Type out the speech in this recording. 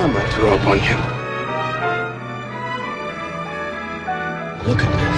I might throw up on you. Look at this.